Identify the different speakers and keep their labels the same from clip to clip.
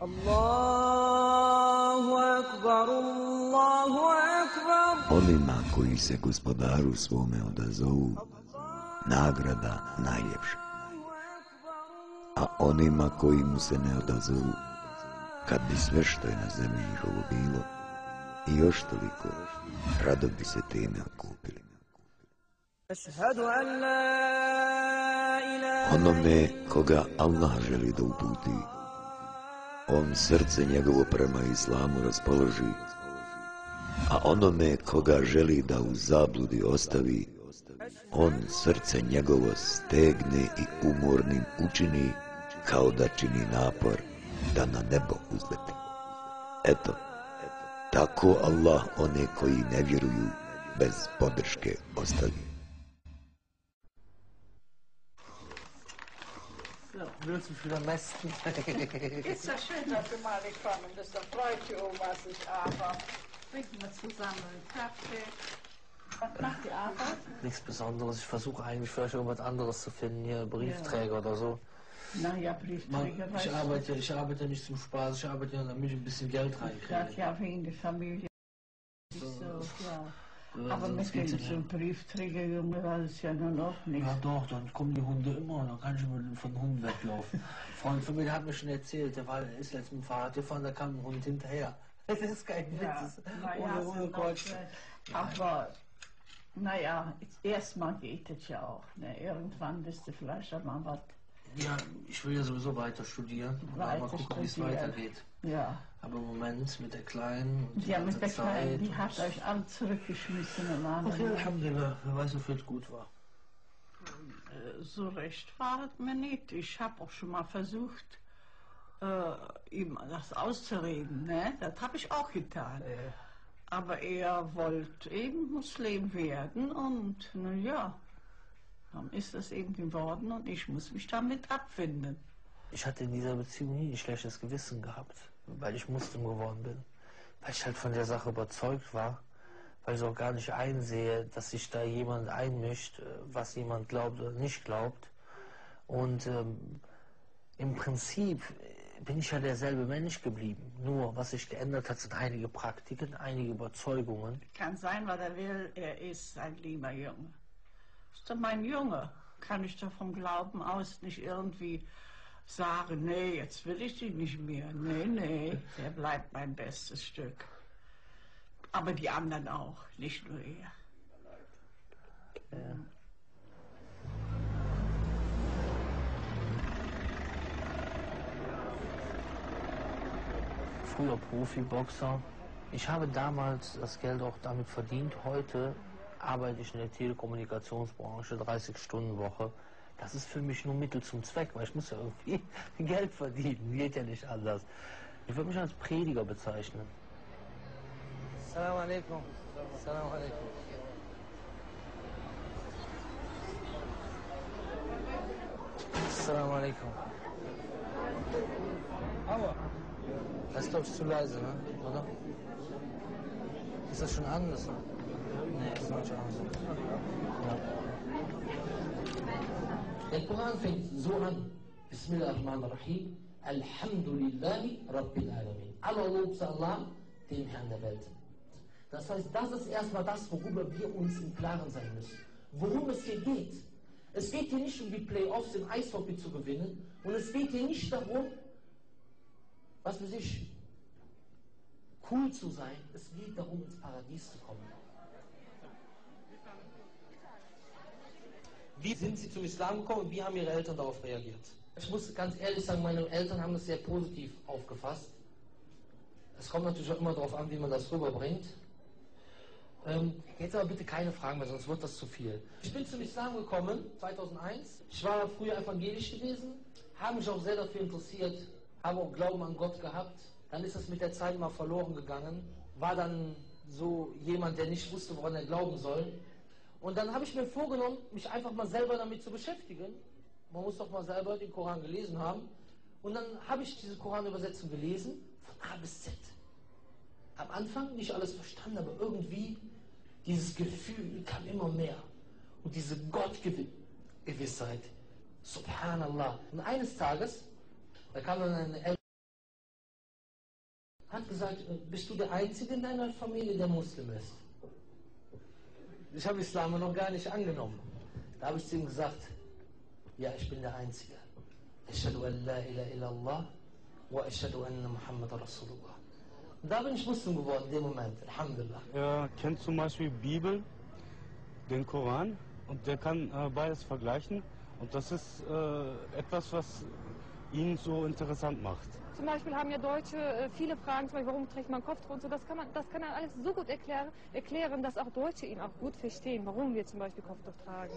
Speaker 1: Allahu akbar, Allahu akbar.
Speaker 2: Onima koji se gospodaru svome odazovu, nagrada najljepša. A onima koji mu se ne odazovu, kad bi sve što je na zemlji njihovo bilo, i još toliko, rado bi se time okupili. Onome koga Allah želi da uputi, on srce njegovo prema islamu raspoloži, a onome koga želi da u zabludi ostavi, on srce njegovo stegne i umornim učini kao da čini napor da na nebo uzleti. Eto, tako Allah one koji ne vjeruju bez podrške ostavi.
Speaker 3: Willst du wieder mästen?
Speaker 4: Ist ja schön, dass du mal gekommen bist. Da freut sich Oma sich aber. Trinken wir zusammen einen Kaffee. Was macht die Arbeit?
Speaker 3: Nichts Besonderes. Ich versuche eigentlich vielleicht irgendwas anderes zu finden, hier Briefträger oder so.
Speaker 4: Naja,
Speaker 3: Man,
Speaker 4: Briefträger, weißt
Speaker 3: ich, arbeite, ich arbeite nicht zum Spaß, ich arbeite ja, damit ich ein bisschen Geld reinkriege.
Speaker 4: ja wegen der Familie. Aber
Speaker 3: sonst
Speaker 4: mit dem so
Speaker 3: nicht.
Speaker 4: Briefträger, Junge, das ist ja nur noch nichts.
Speaker 3: Ja doch, dann kommen die Hunde immer, dann kann ich mit von Hunden weglaufen. Freund von mir hat mir schon erzählt, der war, ist letztens mit dem Fahrrad gefahren, da kam ein Hund hinterher. Das ist kein Witz,
Speaker 4: Ja,
Speaker 3: das
Speaker 4: naja,
Speaker 3: ohne, Quatsch.
Speaker 4: Aber, naja, erstmal geht es ja auch. Ne? Irgendwann bist du vielleicht einmal was.
Speaker 3: Ja, ich will ja sowieso weiter studieren.
Speaker 4: Weiter
Speaker 3: mal gucken, wie es weitergeht.
Speaker 4: Ja.
Speaker 3: Aber im Moment mit der Kleinen und
Speaker 4: Ja, mit der Kleinen, die hat euch alle zurückgeschmissen und
Speaker 3: Ach ja. Alhamdulillah, wer weiß, wofür es gut war.
Speaker 4: Äh, So recht war es mir nicht. Ich habe auch schon mal versucht, äh, ihm das auszureden. Ne? Das habe ich auch getan. Aber er wollte eben Muslim werden und na ja, dann ist das eben geworden und ich muss mich damit abfinden.
Speaker 3: Ich hatte in dieser Beziehung nie ein schlechtes Gewissen gehabt, weil ich Muslim geworden bin. Weil ich halt von der Sache überzeugt war, weil ich auch gar nicht einsehe, dass sich da jemand einmischt, äh, was jemand glaubt oder nicht glaubt. Und ähm, im Prinzip bin ich ja derselbe Mensch geblieben. Nur, was sich geändert hat, sind einige Praktiken, einige Überzeugungen.
Speaker 4: Kann sein, was er will, er ist ein lieber Junge. Ist doch mein Junge. Kann ich doch vom Glauben aus nicht irgendwie sagen, nee, jetzt will ich dich nicht mehr. Nee, nee, der bleibt mein bestes Stück. Aber die anderen auch, nicht nur er.
Speaker 3: früher Profiboxer. Ich habe damals das Geld auch damit verdient. Heute arbeite ich in der Telekommunikationsbranche, 30-Stunden-Woche. Das ist für mich nur Mittel zum Zweck, weil ich muss ja irgendwie Geld verdienen. Geht ja nicht anders. Ich würde mich als Prediger bezeichnen. Salam alaikum. Salam alaikum. Salam alaikum. Aua. Das ist, glaube ich, zu leise, ne? oder? Ist das schon anders? Ne? Nee, ist noch nicht an. Ja.
Speaker 5: Der Koran fängt so an. Bismillahirrahmanirrahim. Alhamdulillahi Rabbil Alamin. Aller Lob Allah, dem Herrn der Welt. Das heißt, das ist erstmal das, worüber wir uns im Klaren sein müssen. Worum es hier geht. Es geht hier nicht um die Playoffs im Eishockey zu gewinnen und es geht hier nicht darum, was für sich cool zu sein. Es geht darum, ins Paradies zu kommen. Wie sind Sie zum Islam gekommen und wie haben Ihre Eltern darauf reagiert? Ich muss ganz ehrlich sagen, meine Eltern haben das sehr positiv aufgefasst. Es kommt natürlich auch immer darauf an, wie man das rüberbringt. Ähm, jetzt aber bitte keine Fragen mehr, sonst wird das zu viel. Ich bin zum Islam gekommen 2001. Ich war früher evangelisch gewesen, habe mich auch sehr dafür interessiert, habe auch Glauben an Gott gehabt. Dann ist das mit der Zeit mal verloren gegangen. War dann so jemand, der nicht wusste, woran er glauben soll. Und dann habe ich mir vorgenommen, mich einfach mal selber damit zu beschäftigen. Man muss doch mal selber den Koran gelesen haben. Und dann habe ich diese Koranübersetzung gelesen, von A bis Z. Am Anfang nicht alles verstanden, aber irgendwie dieses Gefühl kam immer mehr. Und diese Gottgewissheit. Subhanallah. Und eines Tages, da kam dann eine hat gesagt, äh, bist du der Einzige in deiner Familie, der Muslim ist? Ich habe Islam noch gar nicht angenommen. Da habe ich zu ihm gesagt, ja, ich bin der Einzige. Ashhadu an la ilaha illallah wa ashhadu anna Muhammad Rasulullah. Da bin ich Muslim geworden in dem Moment, Alhamdulillah.
Speaker 6: Er kennt zum Beispiel Bibel, den Koran und der kann äh, beides vergleichen. Und das ist äh, etwas, was ihn so interessant macht.
Speaker 7: Zum Beispiel haben ja Deutsche äh, viele Fragen, zum Beispiel, warum trägt man Kopftuch und so. Das kann, man, das kann er alles so gut erklären, erklären, dass auch Deutsche ihn auch gut verstehen, warum wir zum Beispiel Kopftuch tragen.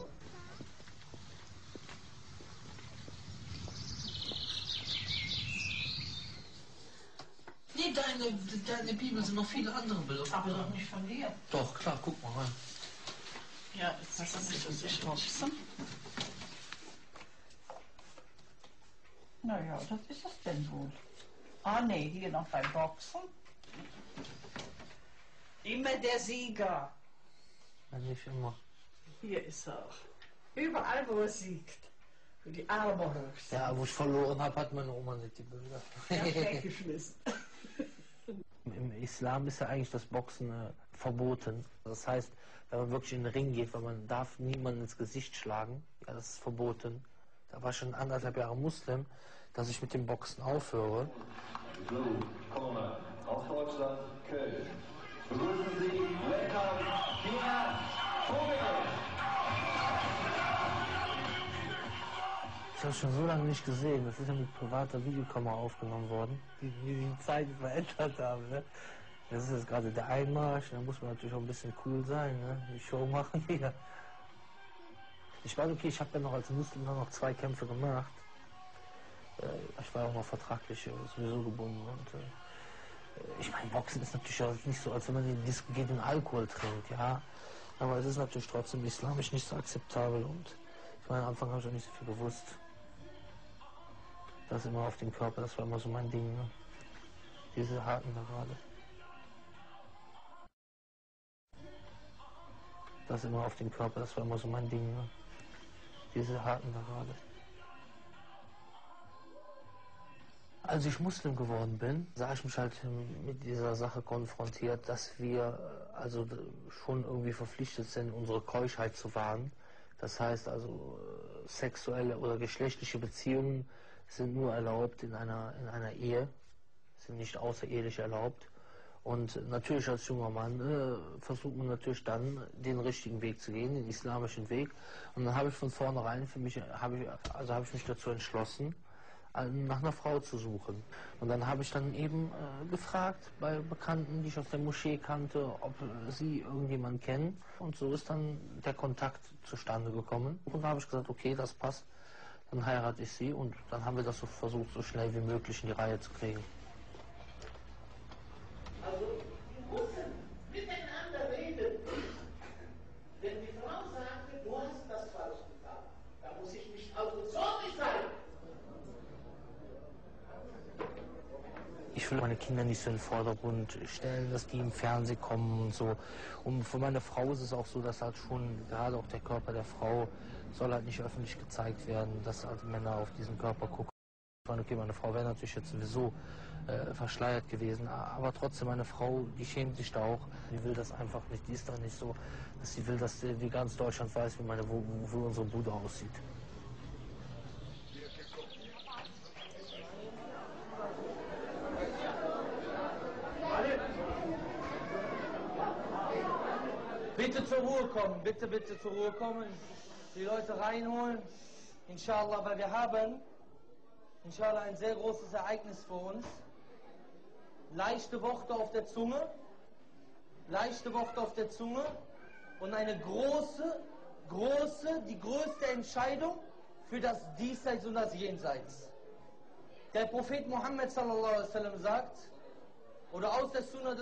Speaker 5: Nee, deine, deine Bibel sind noch viele andere Bilder.
Speaker 4: Aber doch nicht von dir.
Speaker 5: Doch, klar, guck mal rein.
Speaker 4: Ja, das ist das ist Boxen. Naja, was ist das denn wohl? Ah, nee, hier noch beim Boxen. Immer der Sieger.
Speaker 5: Nicht immer.
Speaker 4: Hier ist er. Überall, wo er siegt. Wo die Arme hoch.
Speaker 5: Ja, wo ich verloren habe, hat meine Oma nicht die Bilder.
Speaker 4: Weggeschmissen.
Speaker 3: Im Islam ist ja eigentlich das Boxen äh, verboten. Das heißt, wenn man wirklich in den Ring geht, weil man darf niemanden ins Gesicht schlagen, ja, das ist verboten. Da war ich schon anderthalb Jahre Muslim, dass ich mit dem Boxen aufhöre.
Speaker 8: So, Corner aus Deutschland, Köln. Begrüßen Sie, welcome, Vogel.
Speaker 3: Das habe ich schon so lange nicht gesehen. Das ist ja mit privater Videokamera aufgenommen worden, die die, die Zeit verändert haben. Ne? Das ist jetzt gerade der Einmarsch, da muss man natürlich auch ein bisschen cool sein, ne? die Show machen hier. Ich weiß, okay, ich habe ja noch als Muslim noch zwei Kämpfe gemacht. Äh, Ich war auch noch vertraglich äh, sowieso gebunden. Und, äh, ich meine, Boxen ist natürlich auch nicht so, als wenn man die Disco geht und Alkohol trinkt, ja. Aber es ist natürlich trotzdem islamisch nicht so akzeptabel und ich meine, am Anfang habe ich auch nicht so viel gewusst. Das immer auf dem Körper, das war immer so mein Ding, ne? Diese da gerade. Das immer auf dem Körper, das war immer so mein Ding, ne? Diese Haken da gerade. Als ich Muslim geworden bin, sah ich mich halt mit dieser Sache konfrontiert, dass wir äh, also schon irgendwie verpflichtet sind, unsere Keuschheit zu wahren. Das heißt also, äh, sexuelle oder geschlechtliche Beziehungen sind nur erlaubt in einer, in einer Ehe, sind nicht außerehelich erlaubt. Und natürlich als junger Mann äh, versucht man natürlich dann den richtigen Weg zu gehen, den islamischen Weg. Und dann habe ich von vornherein für mich, habe ich, also habe ich mich dazu entschlossen, äh, nach einer Frau zu suchen. Und dann habe ich dann eben äh, gefragt bei Bekannten, die ich aus der Moschee kannte, ob sie irgendjemanden kennen. Und so ist dann der Kontakt zustande gekommen. Und da habe ich gesagt, okay, das passt. Dann heirate ich sie und dann haben wir das so versucht, so schnell wie möglich in die Reihe zu kriegen.
Speaker 9: Also, die müssen miteinander reden. Wenn die Frau sagte, du hast das falsch getan, da muss ich nicht also zornig sein.
Speaker 3: Ich will meine Kinder nicht so in den Vordergrund stellen, dass die im Fernsehen kommen und so. Und für meine Frau ist es auch so, dass halt schon gerade auch der Körper der Frau soll halt nicht öffentlich gezeigt werden, dass halt Männer auf diesen Körper gucken. Meine, okay, meine Frau wäre natürlich jetzt sowieso äh, verschleiert gewesen, aber trotzdem meine Frau, die schämt sich da auch. Die will das einfach nicht. Die ist da nicht so, dass sie will, dass die, wie ganz Deutschland weiß, wie meine, wo, wo unsere Bude aussieht.
Speaker 5: Bitte zur Ruhe kommen, bitte, bitte zur Ruhe kommen. Die Leute reinholen, inshallah, weil wir haben, inshallah, ein sehr großes Ereignis vor uns. Leichte Worte auf der Zunge, leichte Worte auf der Zunge und eine große, große, die größte Entscheidung für das Diesseits und das Jenseits. Der Prophet Muhammad sallallahu alaihi wasallam sagt, oder aus der Sunna des